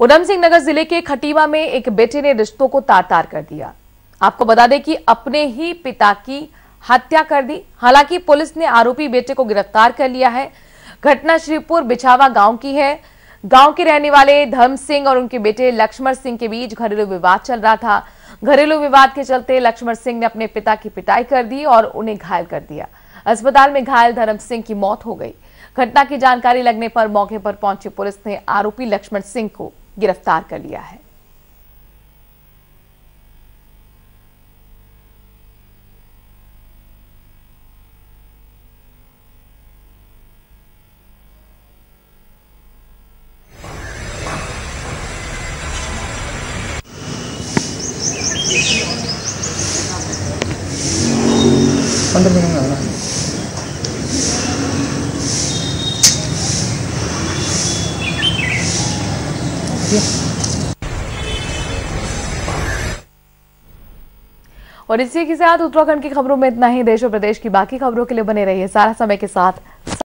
उधम सिंह नगर ज़िले के खटीवा में एक बेटे ने रिश्तों को तार तार कर दिया। आपको बता दें कि अपने ही पिता की हत्या कर दी। हालाँकि पुलिस ने आरोपी बेटे को गिरफ़्तार कर लिया है। घटना श्रीपुर बिछावा गाँव की है। गाँव के रहने वाले धर्म सिंह और उनके बेटे लक्ष्मण सिंह के बीच घरेलू विवाद चल रहा था। घरेलू विवाद के चलते लक्ष्मण सिंह ने अपने पिता की पिटाई कर दी और उन्हें घायल कर दिया। अस्पताल में घायल धर्म सिंह की मौत हो गई। घटना की जानकारी लगने पर मौके पर पहुँची पुलिस ने आरोपी लक्ष्मण सिंह को गिरफ़्तार कर लिया है। अंदर में और इसी के साथ उत्तराखंड की खबरों में इतना ही। देश और प्रदेश की बाकी खबरों के लिए बने रहिए सारा समय के साथ।